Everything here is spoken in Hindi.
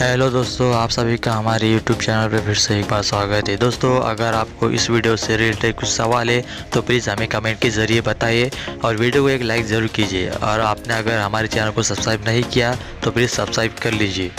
हेलो दोस्तों, आप सभी का हमारे यूट्यूब चैनल पर फिर से एक बार स्वागत है। दोस्तों, अगर आपको इस वीडियो से रिलेटेड कुछ सवाल है तो प्लीज़ हमें कमेंट के ज़रिए बताइए और वीडियो को एक लाइक ज़रूर कीजिए। और आपने अगर हमारे चैनल को सब्सक्राइब नहीं किया तो प्लीज़ सब्सक्राइब कर लीजिए।